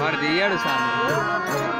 வருது ஏழு சாமி.